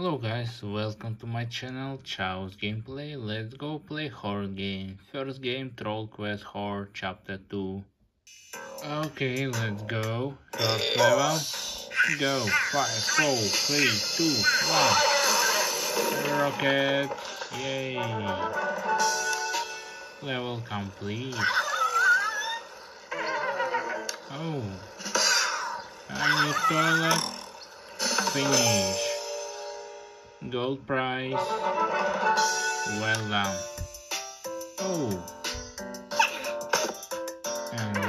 Hello guys, welcome to my channel, Chaos Gameplay. Let's go play horror game. First game, Troll Quest Horror Chapter 2. Okay, let's go. First level. Go. 5, 4, 3, 2, 1. Rocket. Yay. Level complete. Oh. I need toilet. Finish. Gold price. Well done. Oh. And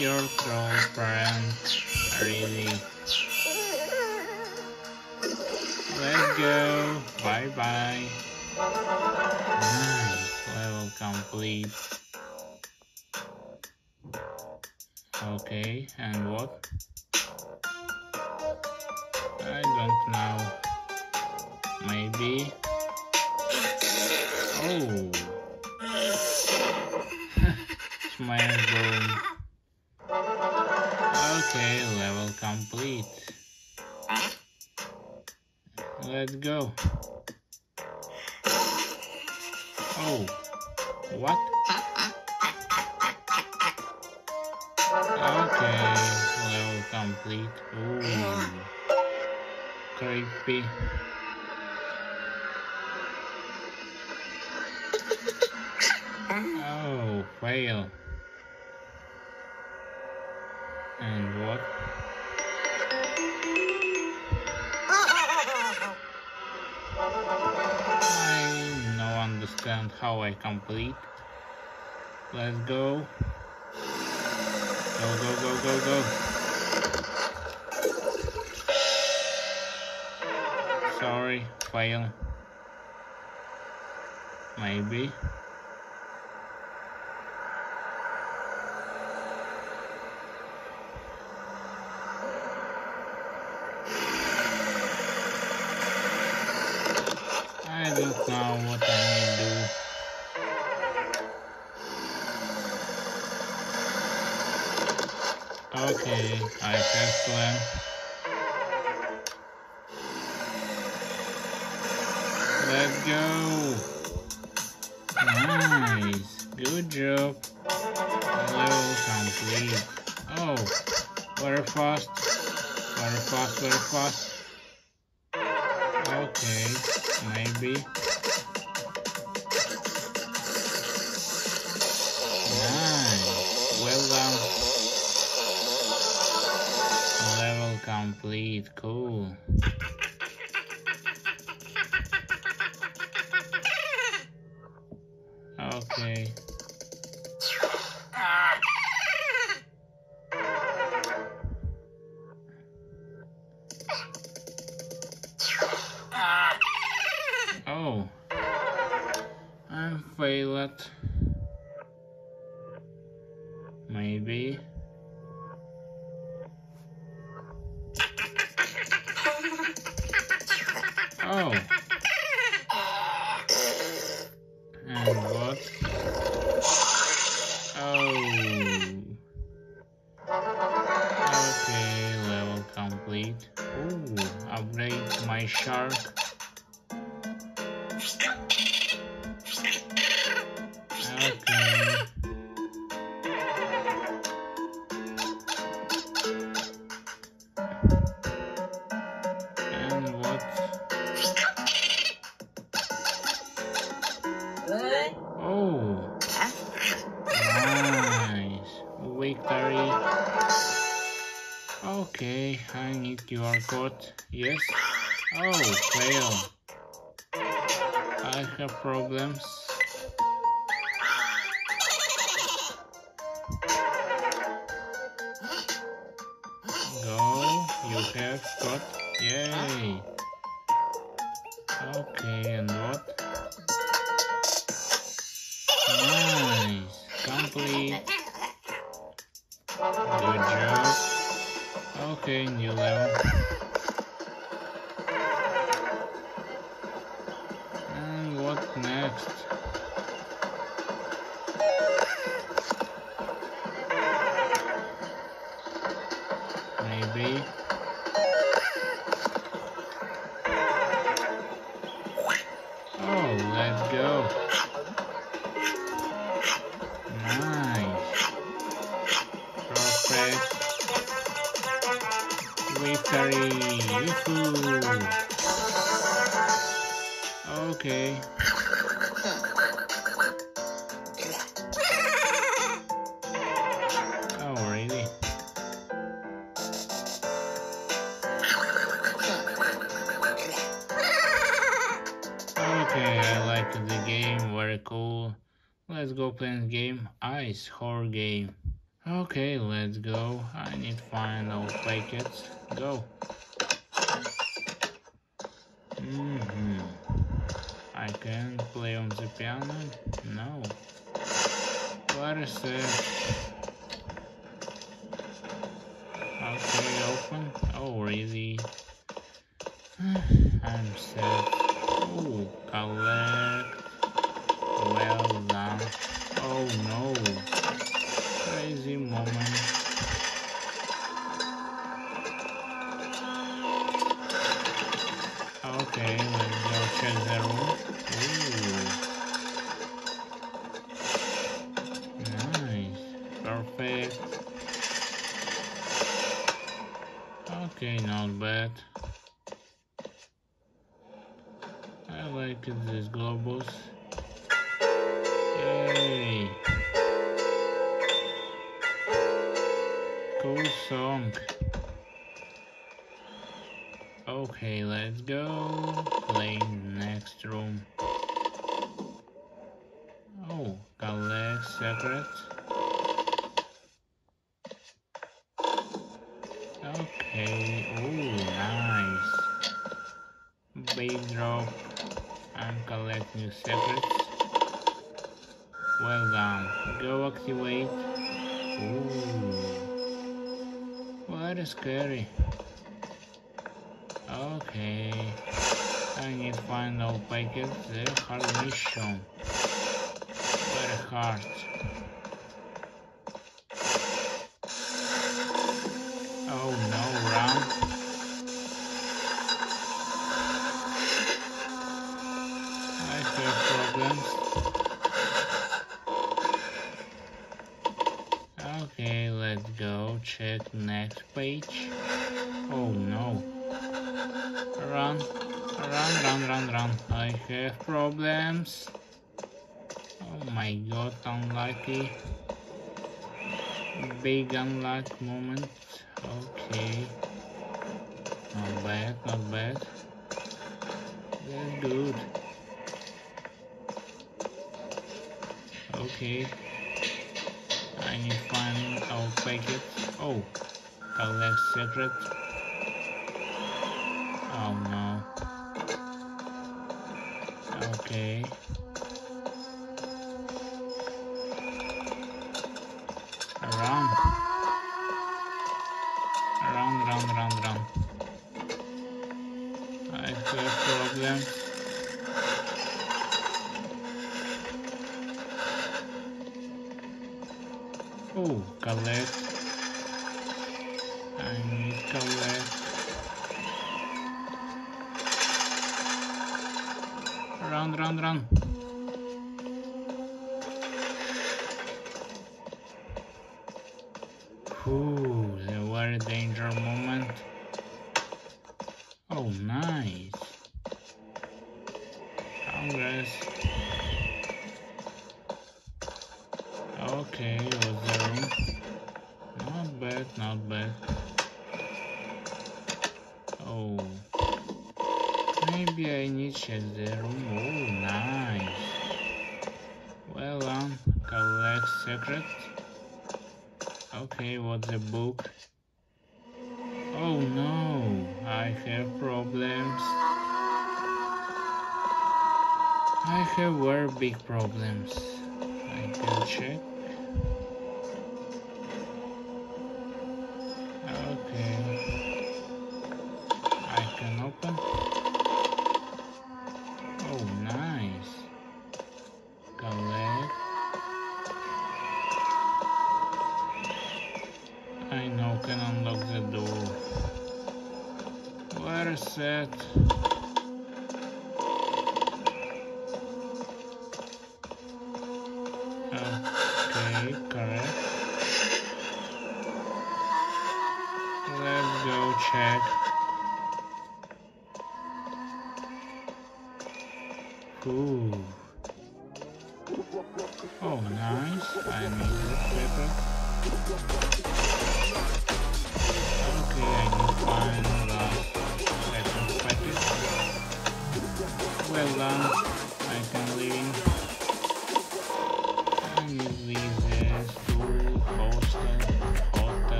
your troll friend. Really. Let's go. Go, go, go, go, go. Sorry, fail. Maybe. Let's go. Nice. Good job. Level complete. Oh, very fast. Very fast, very fast. Okay, maybe. Nice. Well done. Level complete. Cool. Let's go play the game, Eyes Horror Game. Okay, let's go. I need to find packets. Go. Mm -hmm. I can play on the piano? No. What is it? Okay, open. Oh, really? I'm sad. Oh, collect. Well. Oh no. Crazy moment. Next page. Oh no. Run, run, run, run, run. I have problems. Oh my god, unlucky. Big unluck moment. Okay. Not bad, not bad. That's good. Okay. I need to find our packet. Oh, collect secret. Oh no. Okay. Run. Run, run, run, run. I have a problem. Oh, collect. Run, run,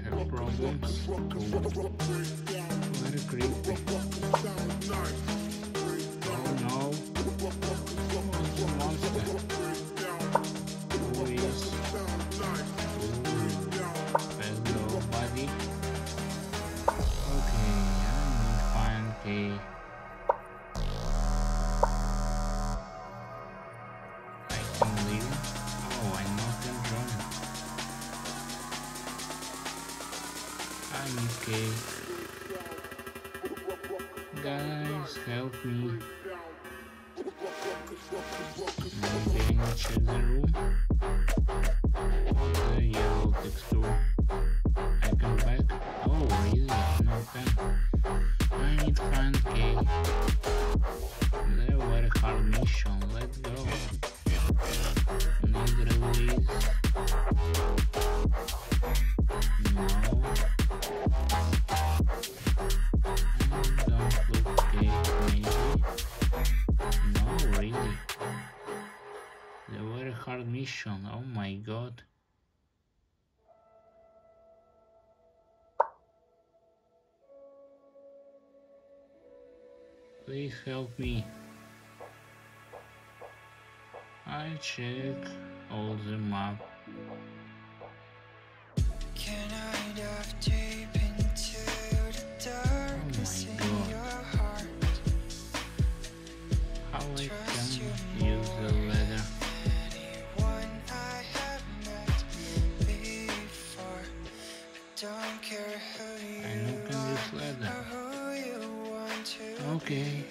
have problems. Very creepy. Oh Please help me. I check all the map. Can I dive deep into the darkness oh in your heart? How I can use the leather. I know can use leather. Okay.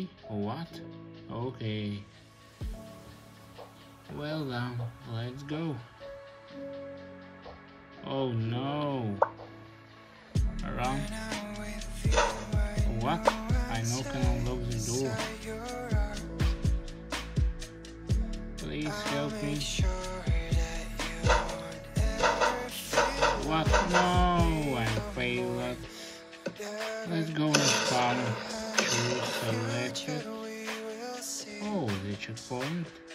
K? What? Okay. Well then, let's go. Oh no. Around. What? I know can unlock the door. Please help me. What? No, Oh, the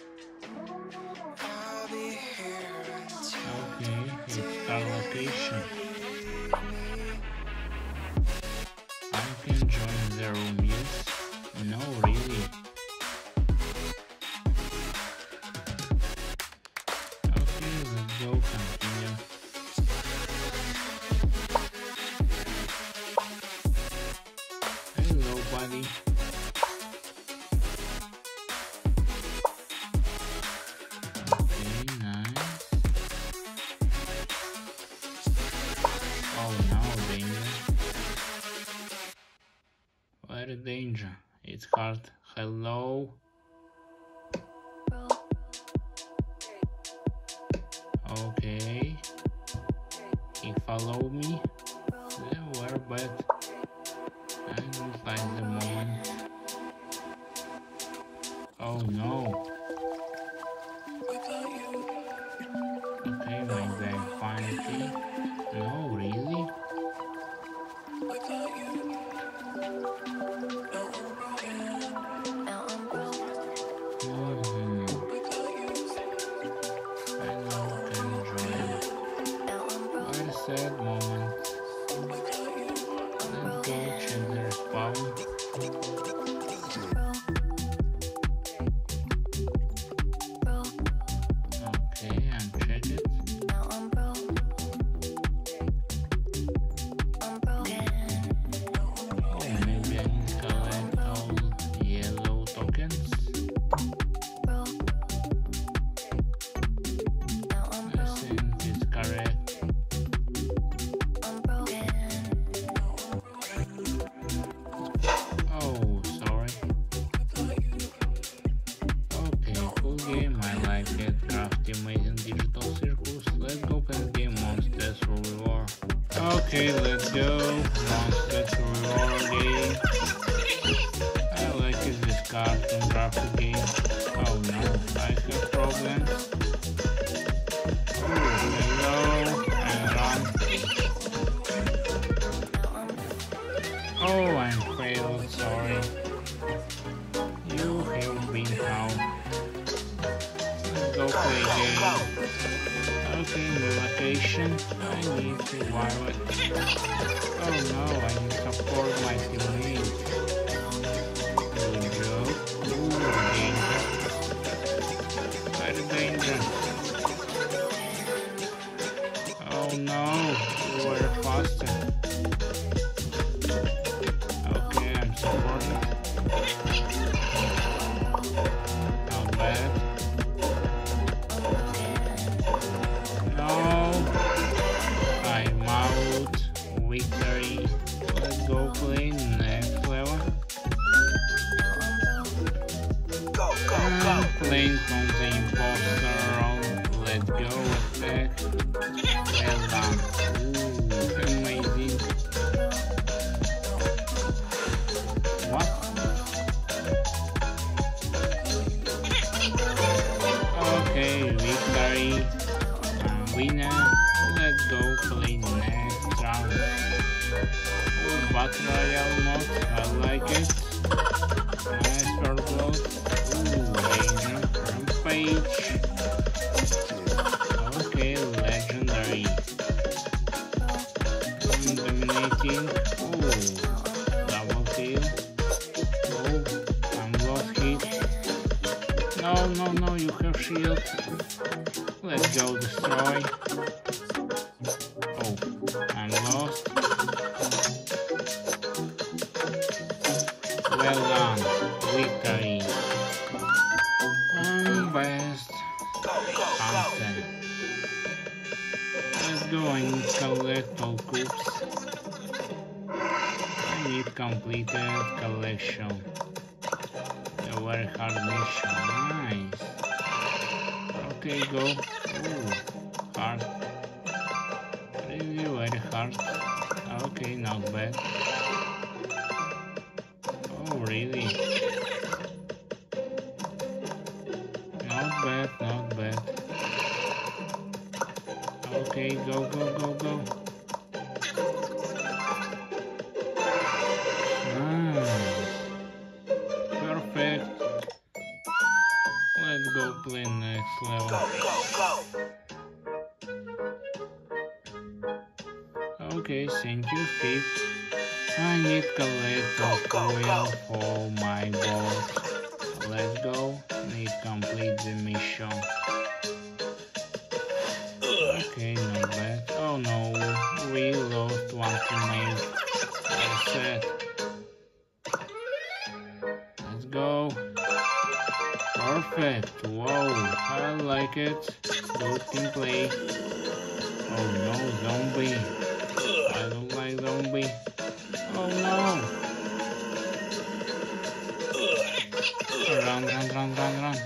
Run, run, run, run, run.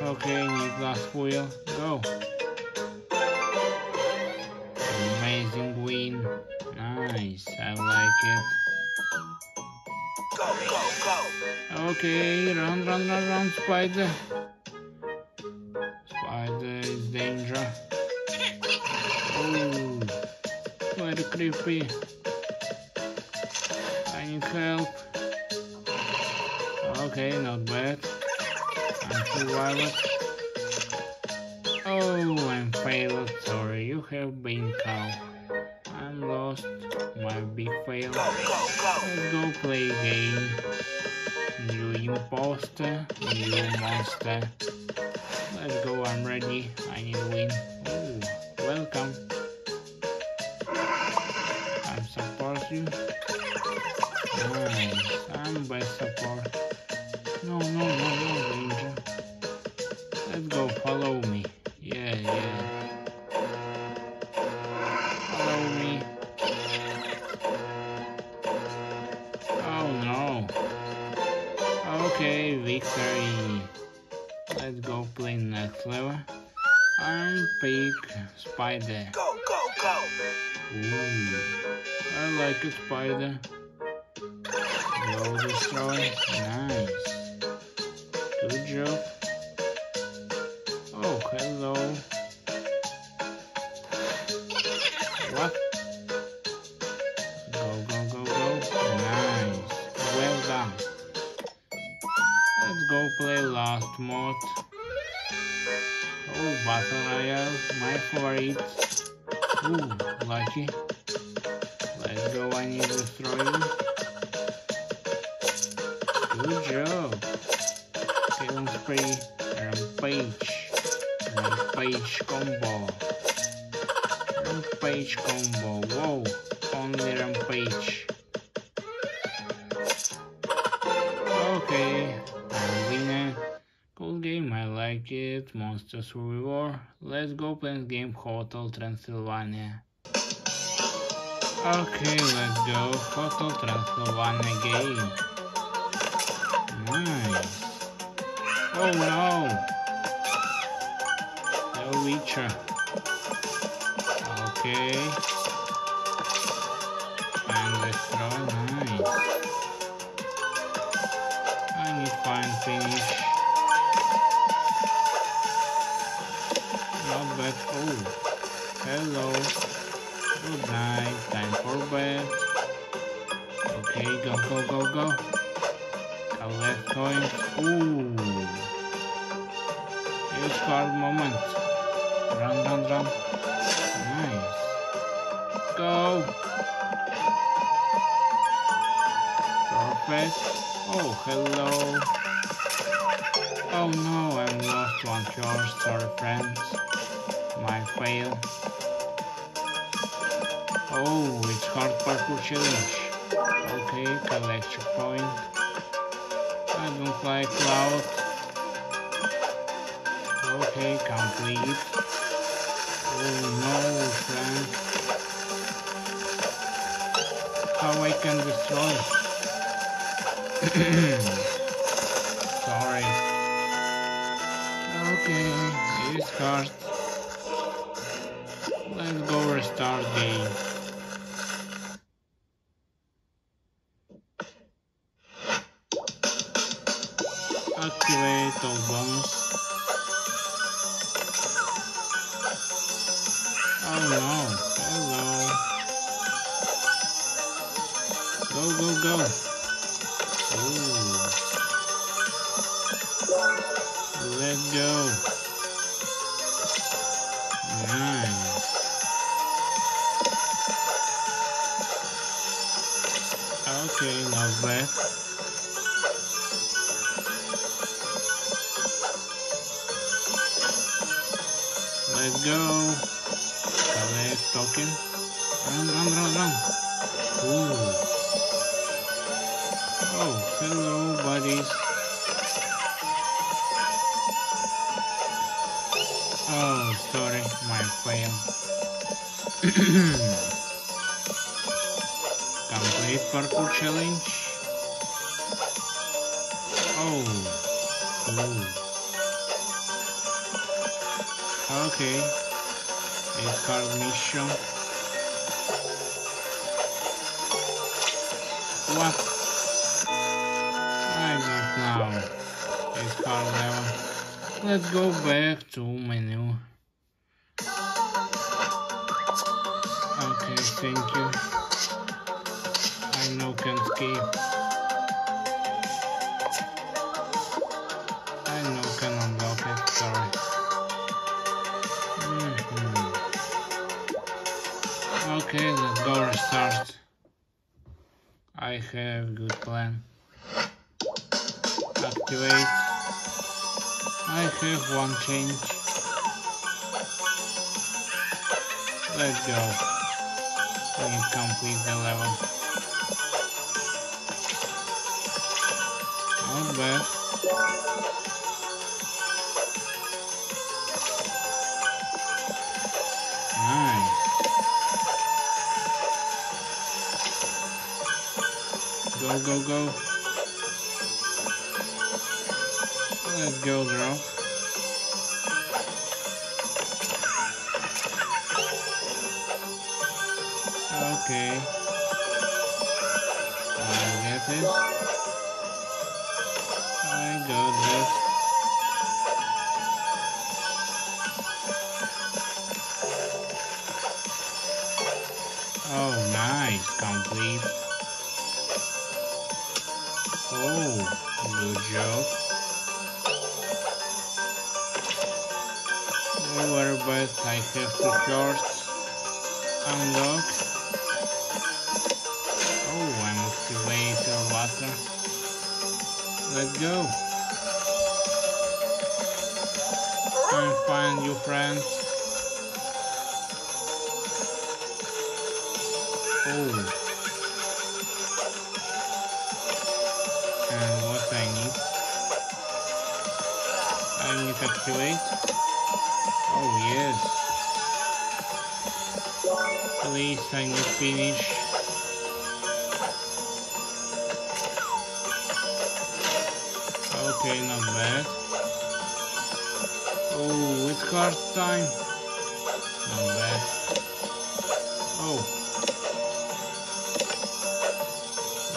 Okay, new glass wheel. Go. Amazing win. Nice. I like it. Go, go, go. Okay, run, run, run, run, spider. Spider is danger. Oh, very creepy. Like it. Monster Survivor. Let's go play game Hotel Transylvania. Okay, let's go. Hotel Transylvania game. Nice. Oh no! The Witcher. Okay. And destroy. Nice. I need fine finish. Not bad. Oh, hello. Good night. Time for bed. Okay, go, go, go, go. Collect coins. Ooh. Huge card moment. Run, run, run. Nice. Go. Perfect. Oh, hello. Oh no, I'm lost one yours, sorry friends. My fail. Oh, it's hard parkour challenge. Okay, collect your point. I don't like cloud. Okay, complete. Oh no, friend. How I can destroy? Sorry. Okay, discard. Let's go Let's go. Let complete the level. Not bad. Nice. Go, go, go. Let's go, girl. Okay. I get it. I got this. Oh, nice. Complete. Oh, good job. Over, but I have two shorts. Unlock. So let's go. Try and find new friends. Oh. And what I need? I need activate. Oh yes. Please, I need finish. Okay, not bad. Oh, it's card time. Not bad. Oh.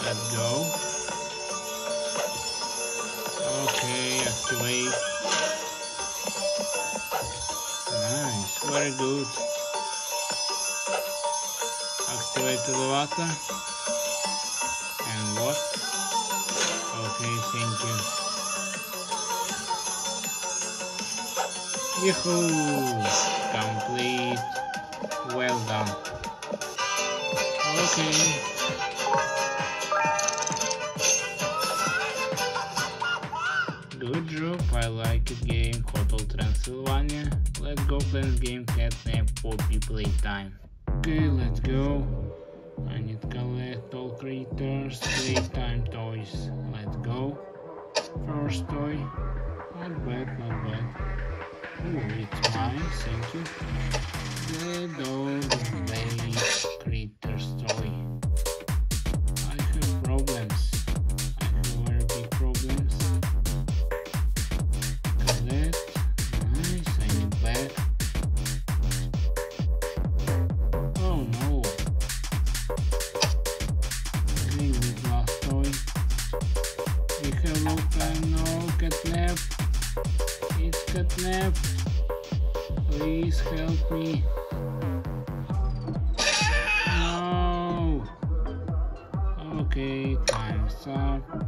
Let's go. Okay, activate. Nice, very good. Activate the water. Yahoo! Complete. Well done. Okay. map. Please help me. No. Okay, time's up.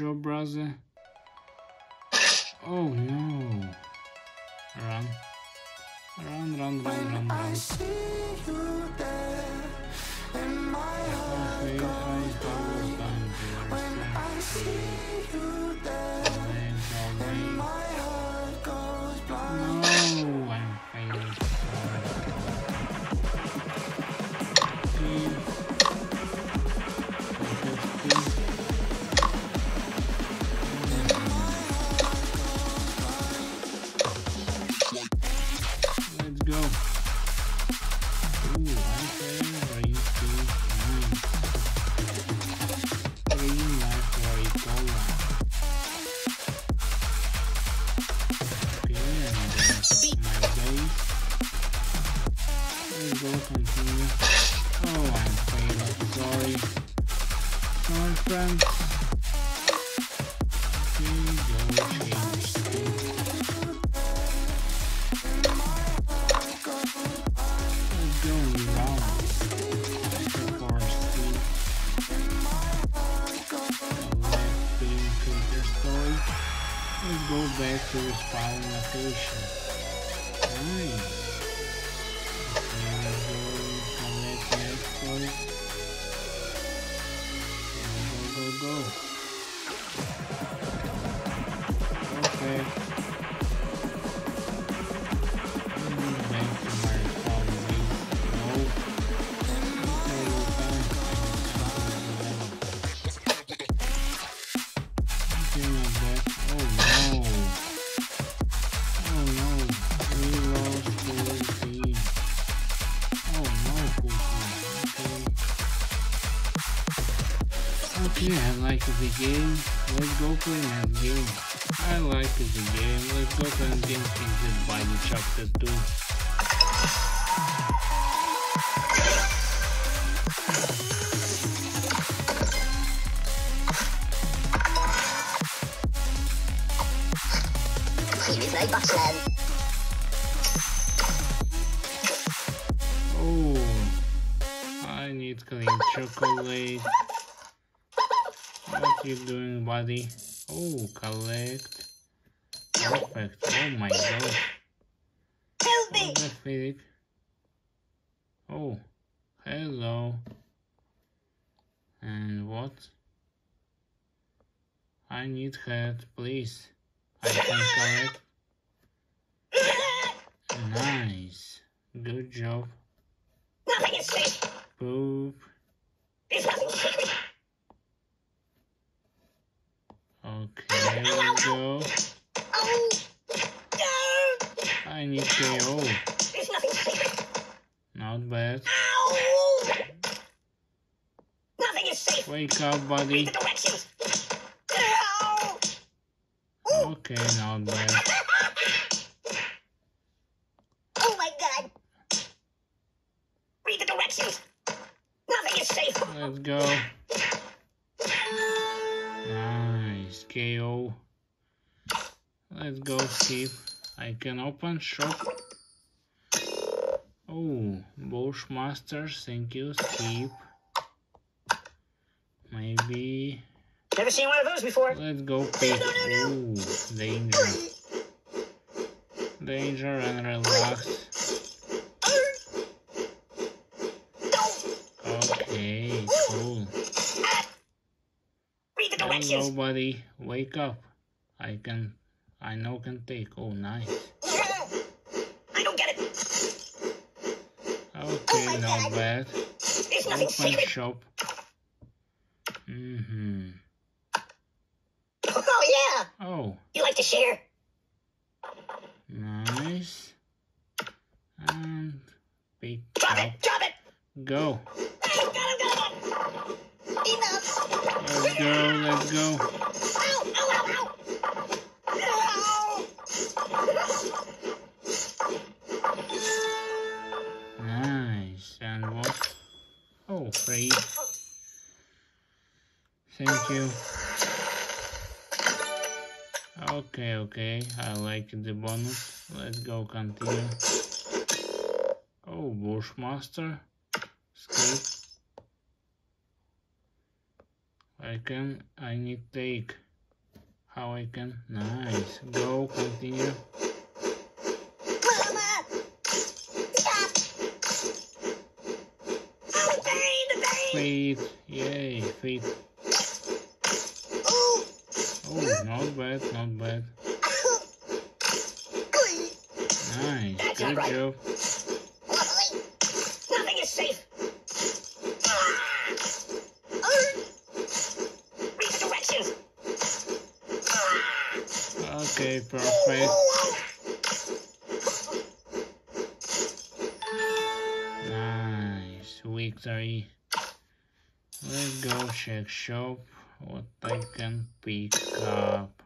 Joe browser game, let's go play an game. I like the game, let's go play an game Just in the chapter 2. He was like Buckland. keep doing body. Oh, collect. Perfect. Oh my god. Help me! Oh, hello. And what? I need help, please. I can collect. Nice. Good job. Nothing is safe. Poop. Okay, let's go. Oh. I need KO. Sacred. Oh. Not bad. Nothing is safe. Wake up, buddy. Okay, not bad. Oh my god. Read the directions. Nothing is safe. Let's go. KO. Let's go, Steve. I can open shop. Oh, Bushmasters, thank you, Steve. Maybe. Never seen one of those before. Let's go pick. Ooh, danger. Danger and relax. Okay, cool. Read the Hello, buddy. Wake up. I can. I know can take. Oh, nice. I don't get it. Okay, not bad. There's Open shop. Mm-hmm. Oh yeah. Oh, You like to share? nice. And pick Drop it. Drop it. Go. Oh, got him, got him. Let's go. Let's go. Ow, ow, ow. Nice. And what? Oh, free. Thank you. Okay, okay. I like the bonus. Let's go continue. Oh, Bushmaster. Escape. I can. I need take. How I can? Nice. Go continue. Mama! Stop! Pain, the pain! Feet. Yay, feet. Shop. What I can pick up.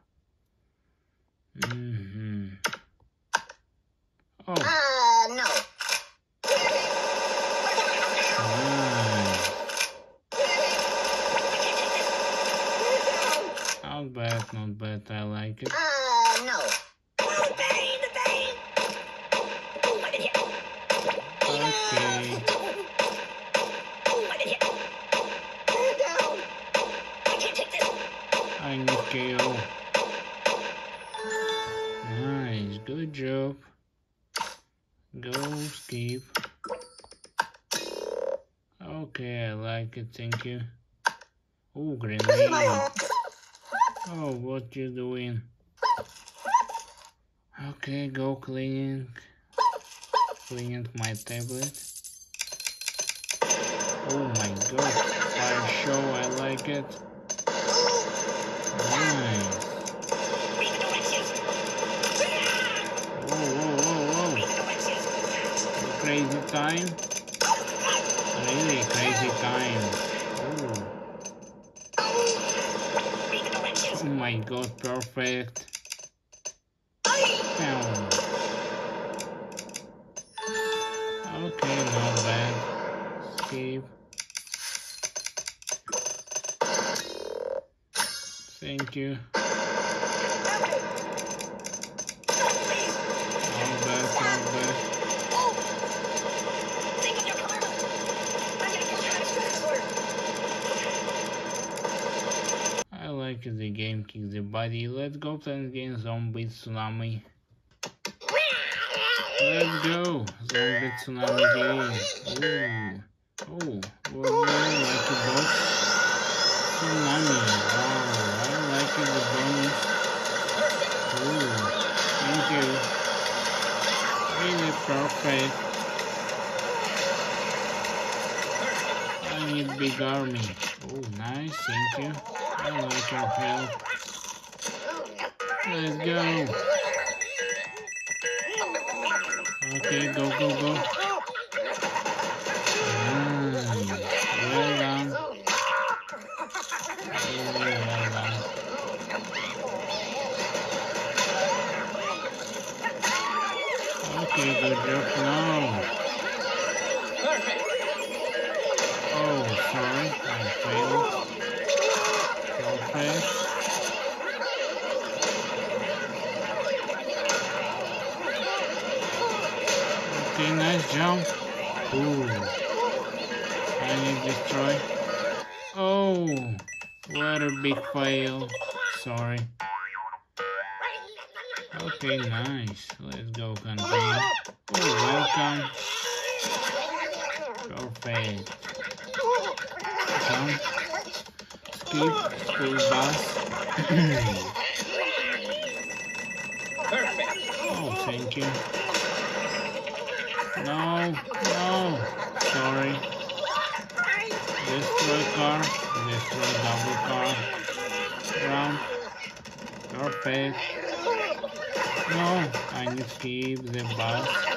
Body. Let's go again Zombie Tsunami. Tsunami game. Ooh. Oh, like a? Tsunami. Wow, I like it, the bonus. Ooh, thank you. Really perfect. I need big army. Oh, nice, thank you. I like your help. Go. Okay, go, go, go. Nice. Well done. Really well done. Okay, good job. No. Oh, sorry. I failed. Jump. Ooh. I need destroy. Oh, what a big fail. Sorry. Okay, nice. Let's go continue. Oh, welcome. Perfect. Jump. Skip. School bus. oh, thank you. No, I need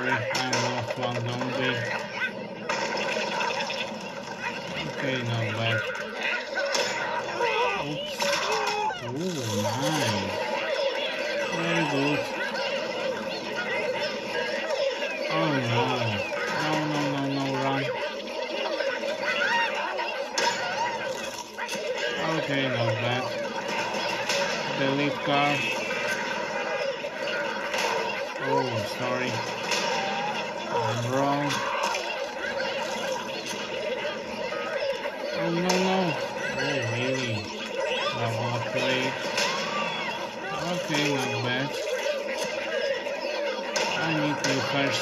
Sorry, I lost one zombie. Okay, not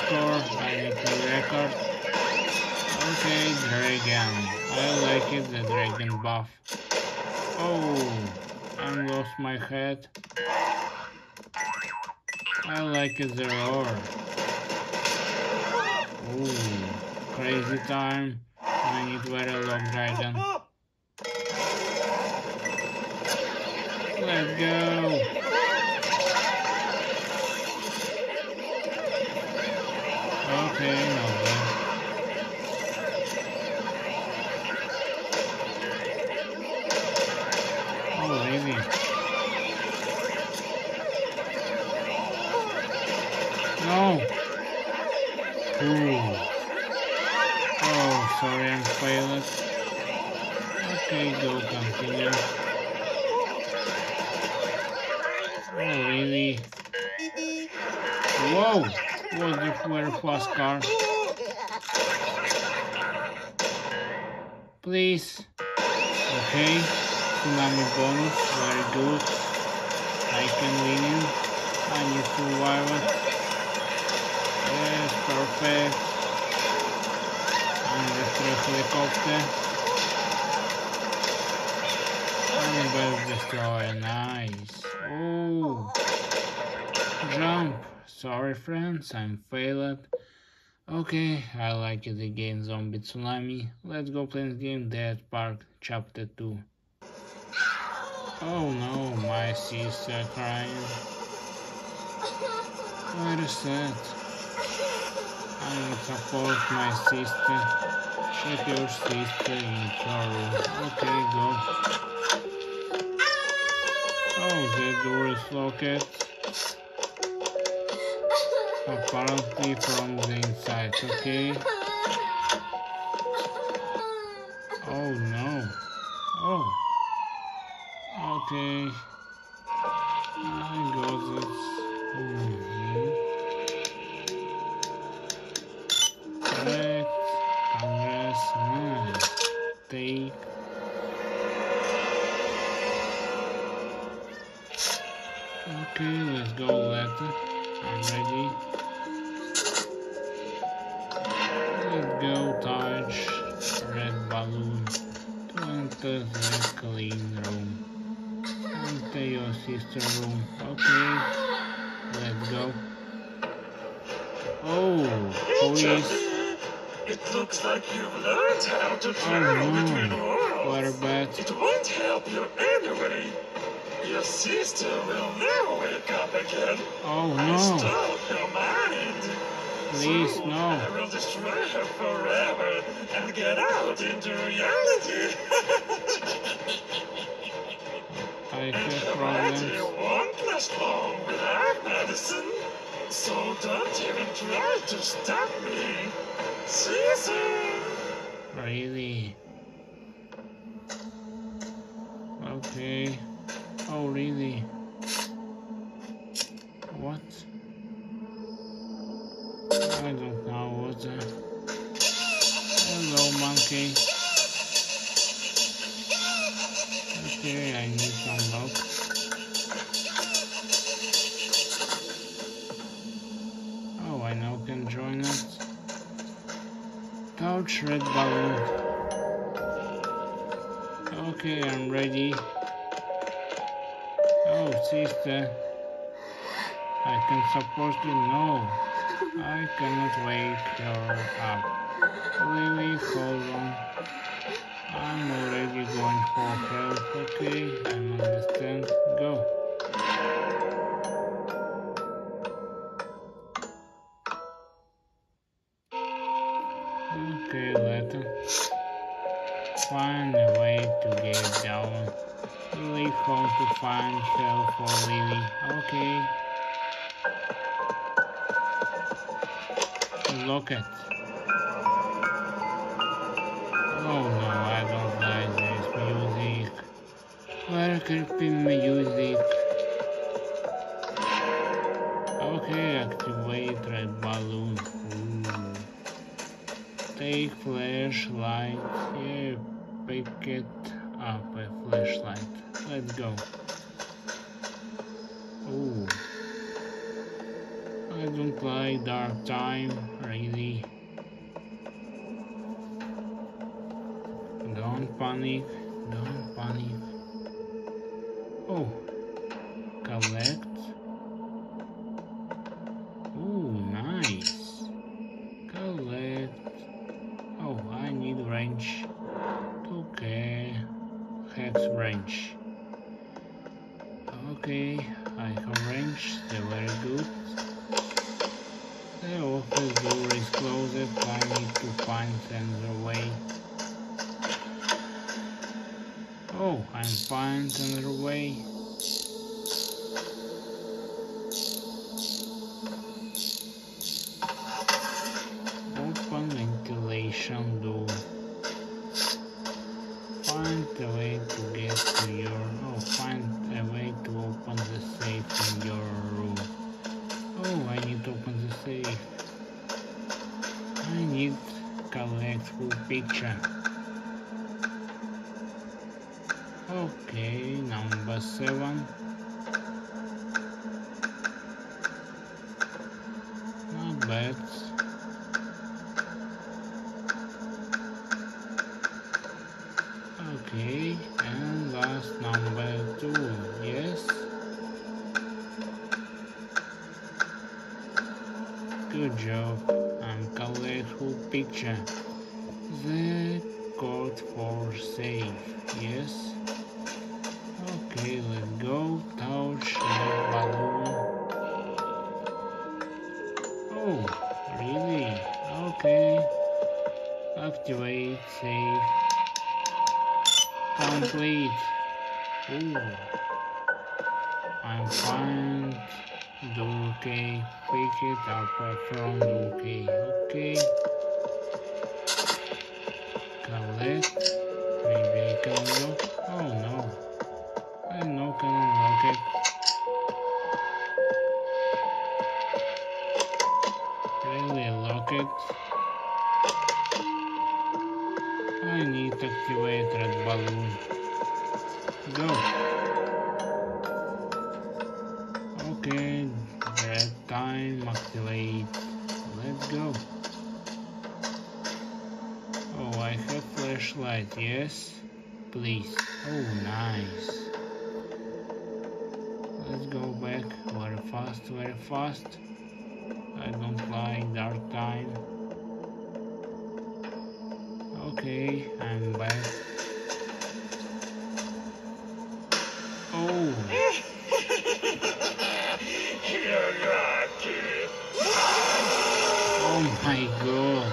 score. I need to record. Okay, dragon. I like it, the dragon buff. Oh, I lost my head. I like it, the roar. Ooh, crazy time. I need very long dragon. Let's go. Okay, not bad. Oh, really? No. Ooh. Oh, Okay, go continue. Oh, really? Whoa! Was a very fast car. Please. Okay. Tsunami bonus. Very good. I can win it. I need survivor. Yes, perfect. And destroy helicopter. And best destroyer. Nice. Oh. Jump. Sorry friends, I'm failed. Okay, I like it again, Zombie Tsunami. Let's go play this game, Dead Park, Chapter 2. Oh no, my sister crying. What is that? I support my sister. Check your sister in room. Okay, go. Oh, the door is locked. Apparently from the inside, okay? Oh no. Oh. Okay. I got it. Mm-hmm. Correct. Congress. Nice. Take. Okay, let's go letter. Ready. Let's go touch red balloon enter the clean room. Enter your sister room. Okay, let's go. Oh, police. It looks like you've learned how to Oh travel between no, about It won't help you anyway. Your sister will never wake up again. Oh I no, stole her mind. please So no. I will destroy her forever and get out into reality. I have problems. won't last long without medicine. So don't even try to stop me. Soon. Really? I cannot wake Look Panic, don't panic. Oh, collect. my god.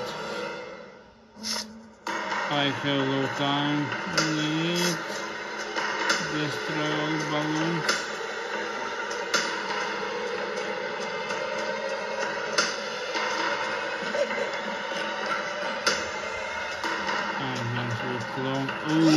I have no time. Need destroy all balloons. I'm going to clone. Ooh.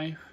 Number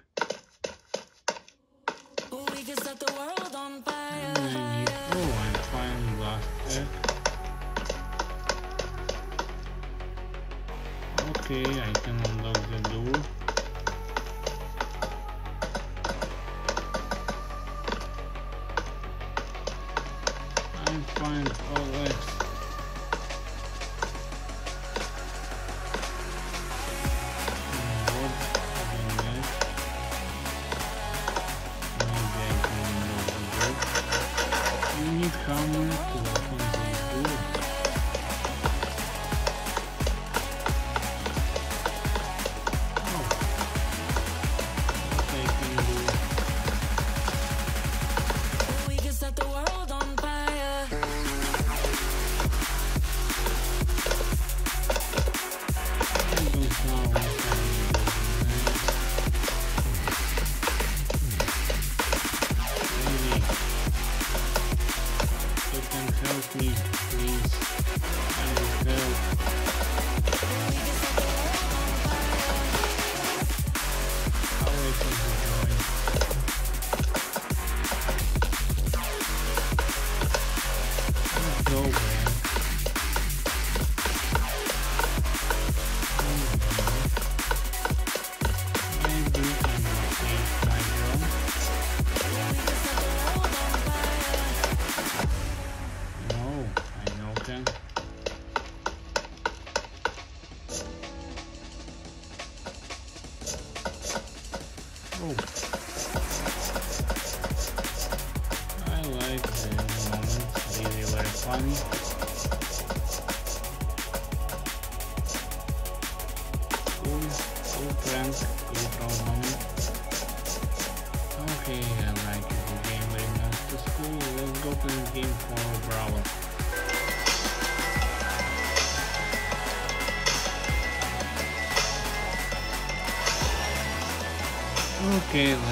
Okay,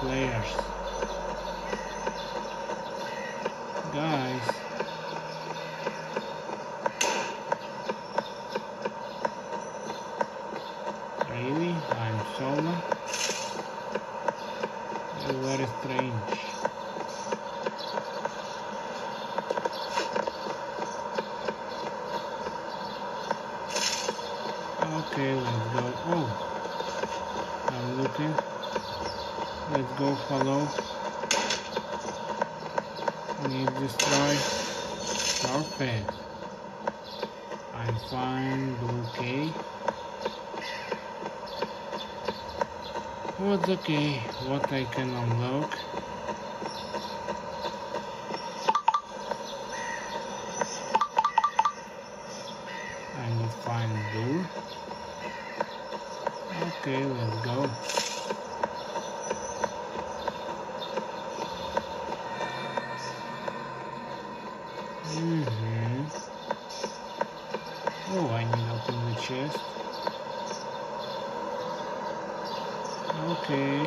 players. Guys. Really? I'm solo? That's very strange. Okay, let's go. Oh, I'm looking. Let's go follow. Need destroy. Perfect. I'm fine. Okay. What's okay? What I can unlock? I need to find door. Okay, let's go. Mm-hmm. Oh, I need to open the chest. Okay,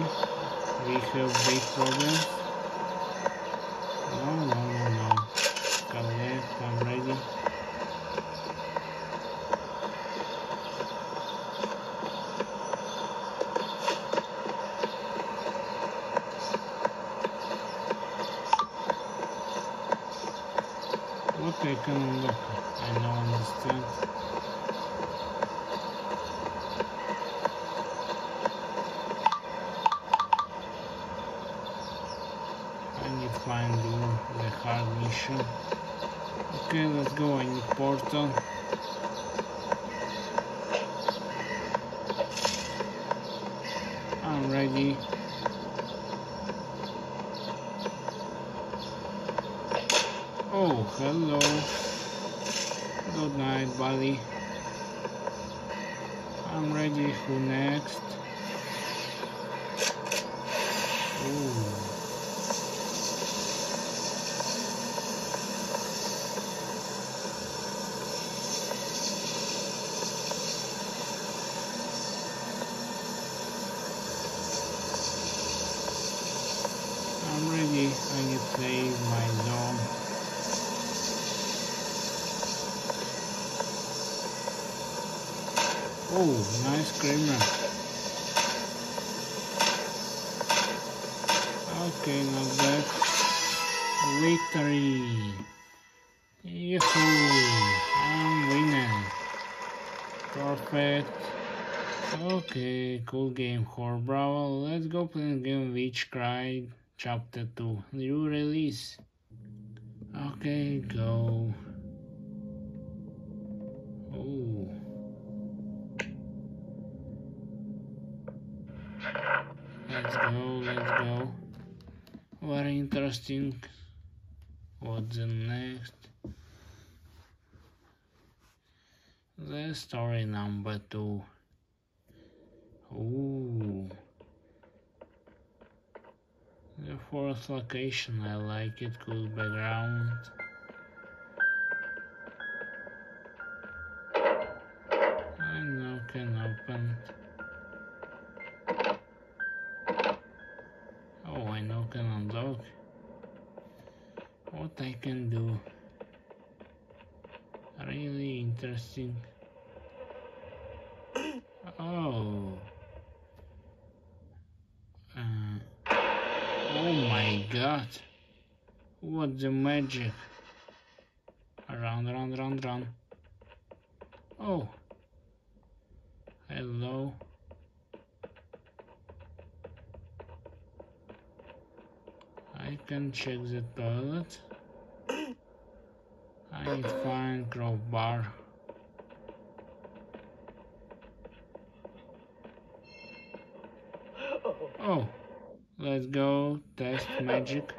we have big problems. No, no, no, no. Come left, I'm ready. What I can unlock? I don't understand. I need to find the, the hard mission. Okay, let's go. I need portal. I'm ready. Oh, hello. Good night, buddy. I'm ready. Who next? Ooh. I'm ready. I need to save my zone. Oh, nice creamer. Okay, not bad. Victory! Yahoo! I'm winning. Perfect. Okay, cool game, Horror Bravo. Let's go play the game Witch Cry Chapter 2. New release. Okay, go. Oh. Let's go, let's go. Very interesting. What's the next? The story number two. Ooh. The fourth location, I like it, cool background. The magic? Run, run, run, run. Oh. Hello. I can check the toilet. I need find crowbar. Oh, let's go test magic.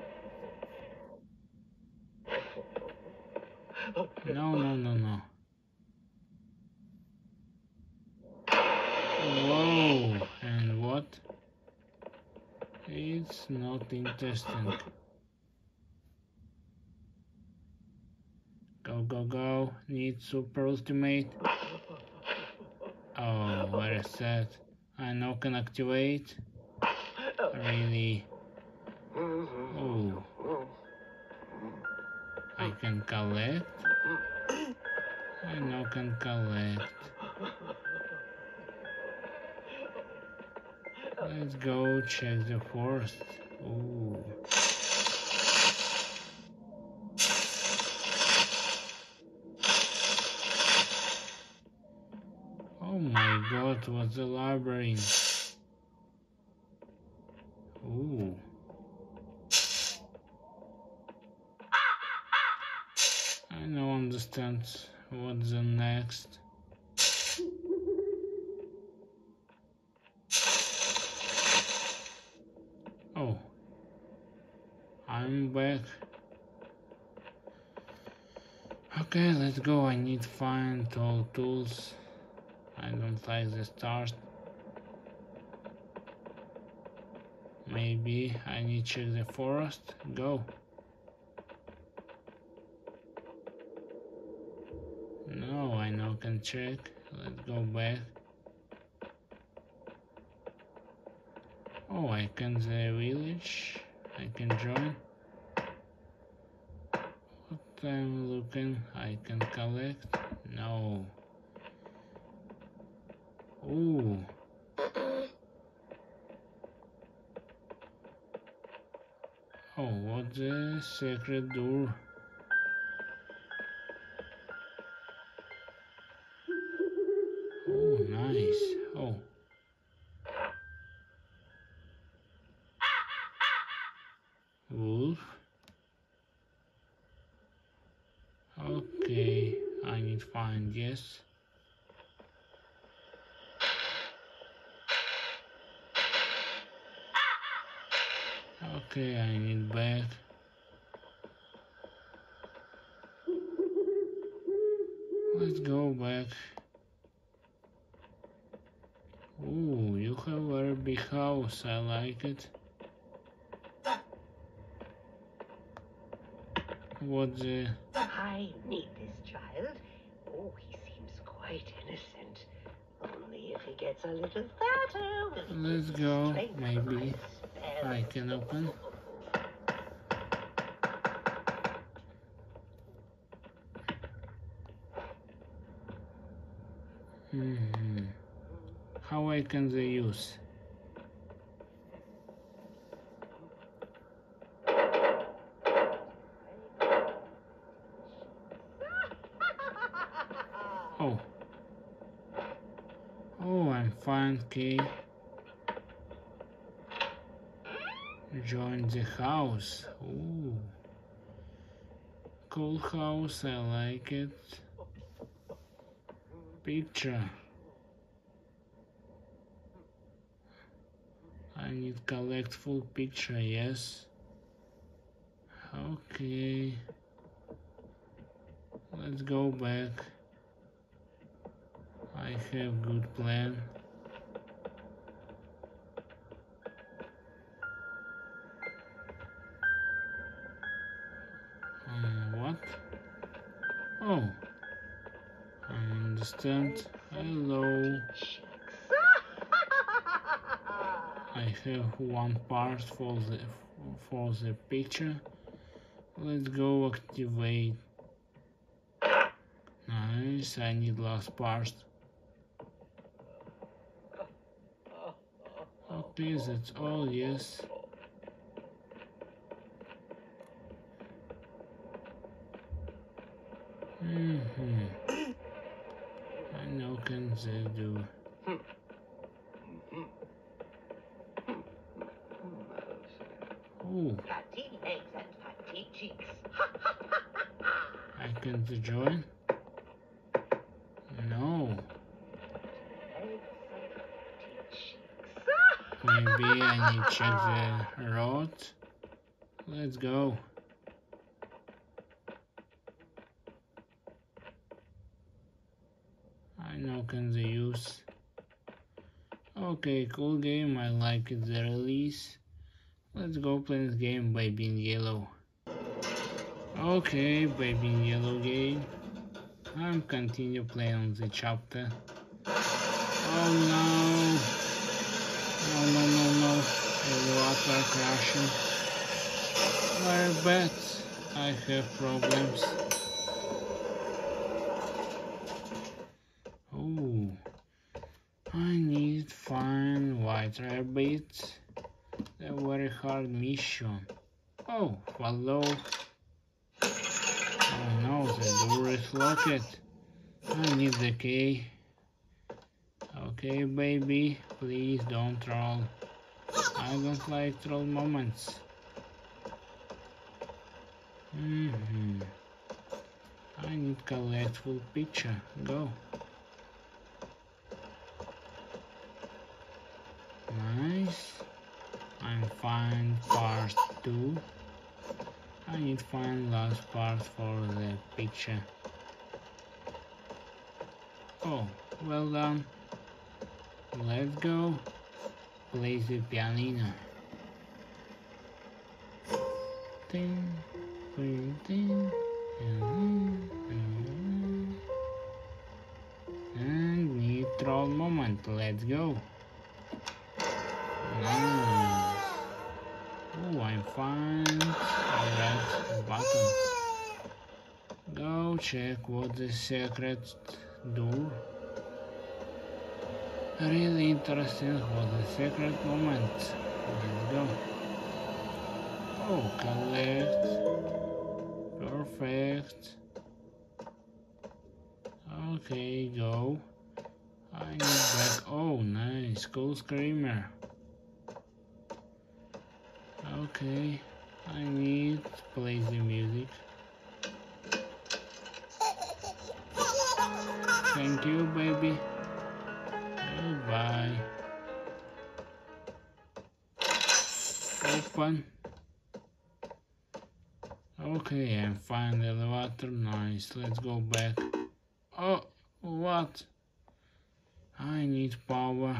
No, no, no, no. Whoa, and what? Interesting. Go, go, go. Need super ultimate. Oh, very sad. I now can activate. really. Oh, I can collect. I know can collect. Let's go check the forest. Ooh. Oh my god, what's the library? Ooh. I don't understand what's the next. Oh. Back. Okay, let's go. I need to find all tools. I don't like the start. Maybe I need to check the forest. Go. No, I know can check. Let's go back. Oh, I can the village. I can join. I'm looking, I can collect. No. Ooh. Oh, what's the secret door? Oh, nice. Oh. Wolf. Okay, I need to find yes. Okay, I need back. Let's go back. Ooh, you have a very big house. I like it. What the? I need this child. Oh, he seems quite innocent. Only if he gets a little fatter. Let's go. Maybe from my spell. I can open. Hmm. How I can they use? Oh. Oh, I'm fine, okay. Join the house. Ooh. Cool house, I like it. Picture. I need collect full picture, yes. Okay. Let's go back. I have good plan. One part for the for the picture. Let's go activate. Nice. I need last part. Okay, that's all. Yes. Mm-hmm. I know can they do. I can join? No. Maybe I need to check the road. Let's go. I know can they use. Okay, cool game. I like the release. Let's go play this game, Baby In Yellow. Okay, Baby Yellow game. I'm continue playing on the chapter. Oh no! Oh, no, no, no, no. software crashing. Very bad. I have problems. Oh, I need find white rabbit. A very hard mission. Oh, hello. Oh no, the door is locked. I need the key. Okay, baby, please don't troll. I don't like troll moments. Mm -hmm. I need collect full picture. Go. Nice. I'm fine part 2. I need find last part for the picture. Oh, well done. Let's go. Play the pianino. Ding, ding, ding, and neutral moment. Let's go. Nice. Oh, I'm fine. Red button. Go check what the secret do. Really interesting what the secret moment. Let's go. Oh, collect. Perfect. Okay, go. I need back. Oh, nice. Cool screamer. Okay, I need to play the music. Thank you, baby. Goodbye. Open. Okay, I'm fine. The elevator. Nice. Let's go back. Oh, what? I need power.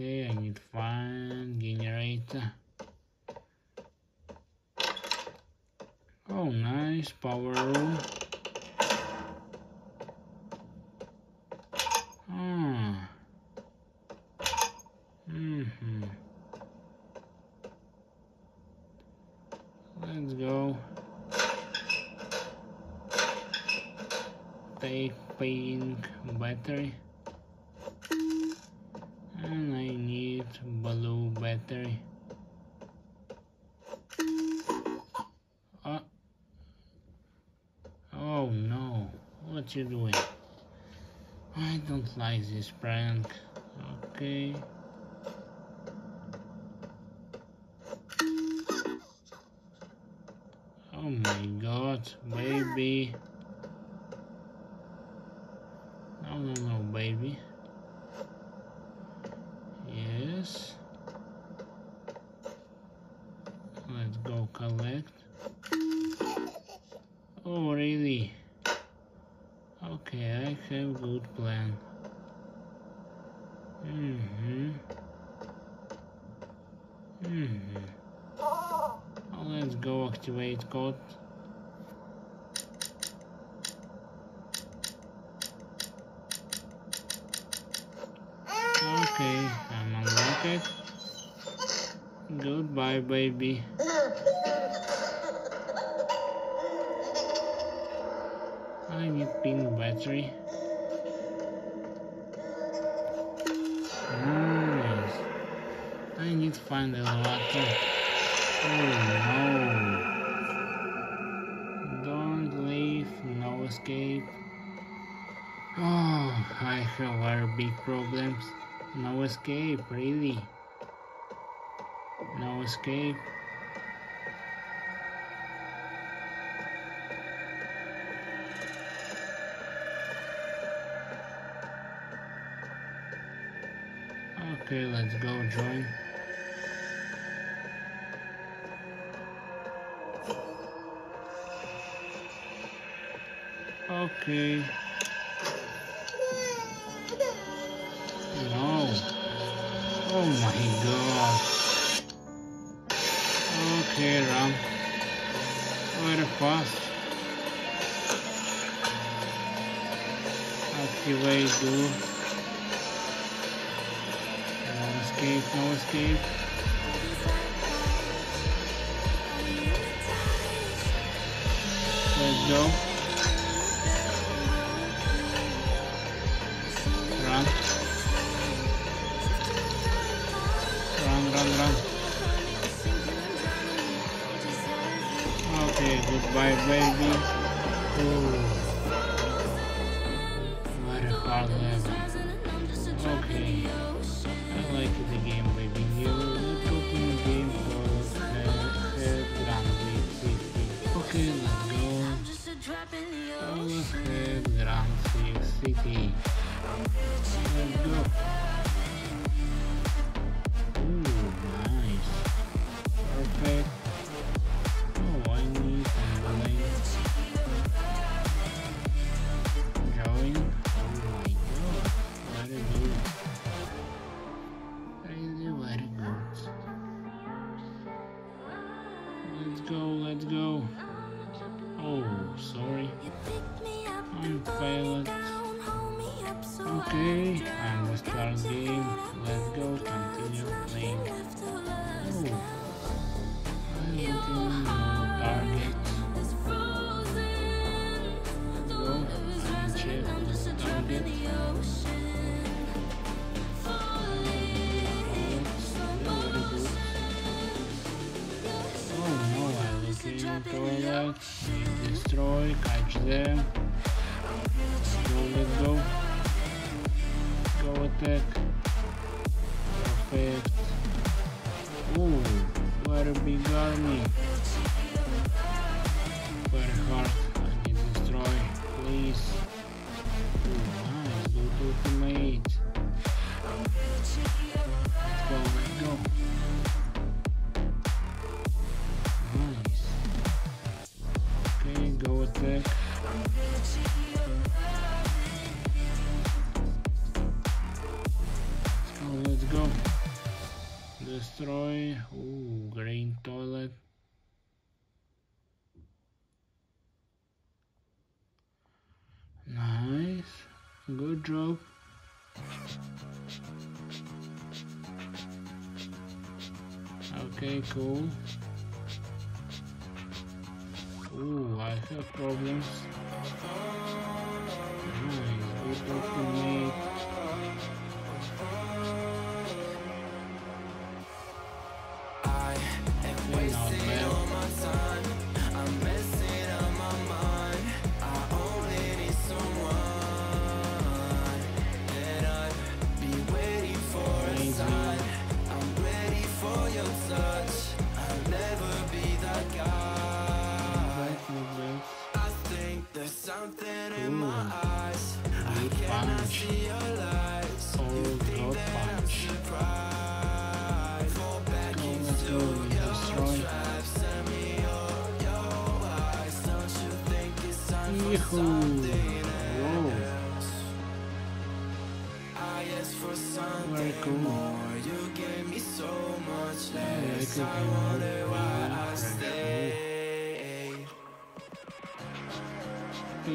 Okay, I need find generator. Oh, nice power room. Ah. Mm-hmm. Let's go. Take pink battery. And I need blue battery. Uh, oh no, what you doing? I don't like this Escape. Okay, let's go join. Okay. No. Oh my god carry around quite fast. Activate do. No escape, no escape. Let's go. Run. Run, run, run. my baby. Ooh. What a hard level. Okay. I like the game, baby. You look open the game for head city. Okay, let's go. Overhead Gram City. Let's go. drove. Okay, cool. Ooh, I have problems. Nice, good talk to me.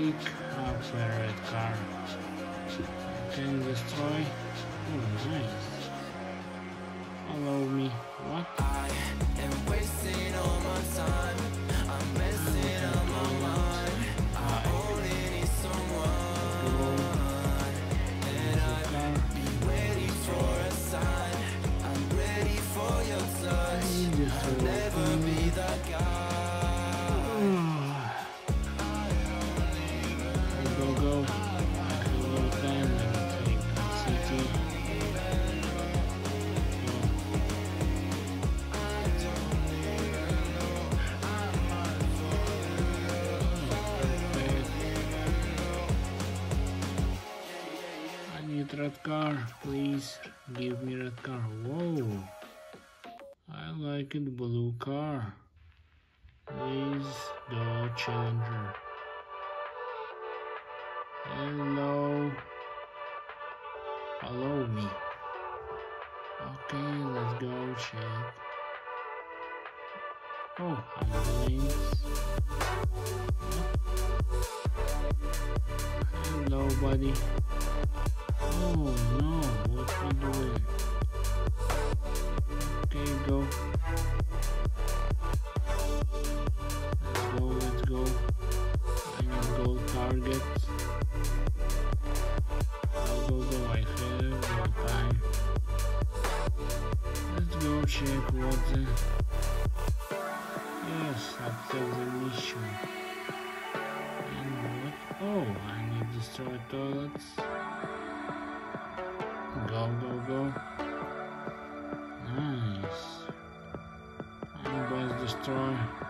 big upgrade car. You can destroy. Oh, nice. car, please. Destroy.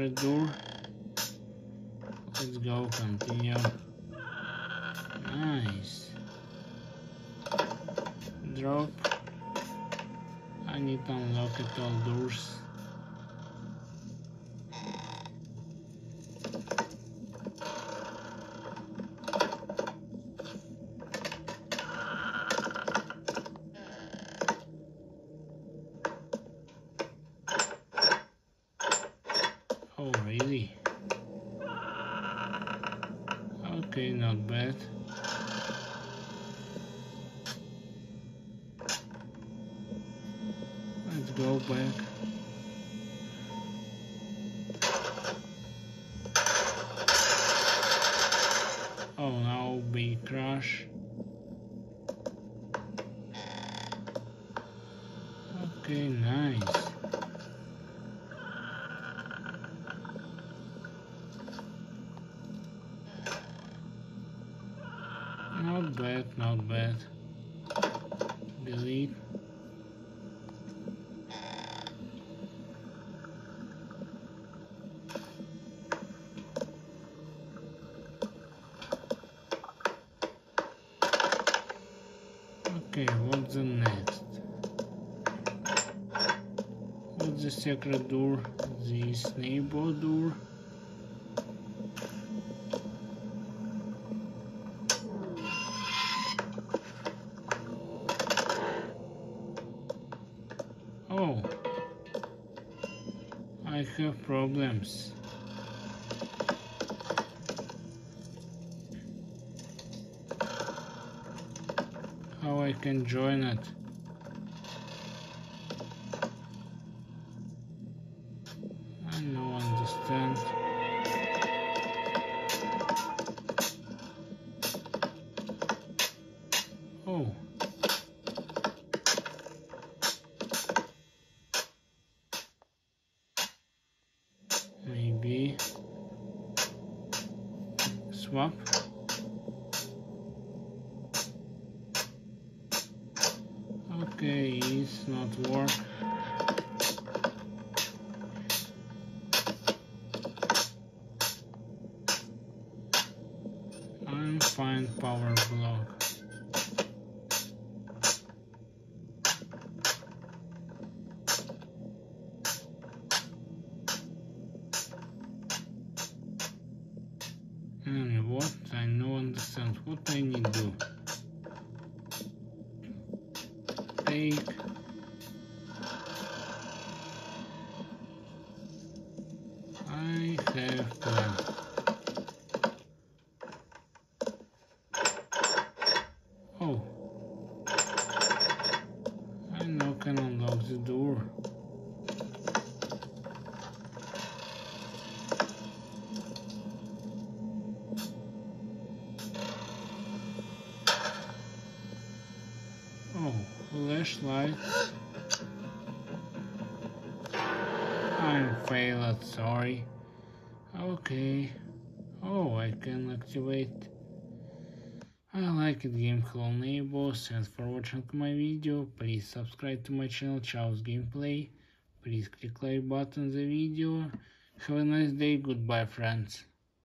let's let's go continue nice. Drop. I need to unlock it all doors Okay, nice. chakra door this neighbor door oh I have problems. How I can join it? Flashlight. I'm failed, sorry. Okay. Oh, I can activate. I like it game Hello Neighbors. Thanks for watching my video. Please subscribe to my channel Chaos Gameplay. Please click like button the video. Have a nice day. Goodbye friends.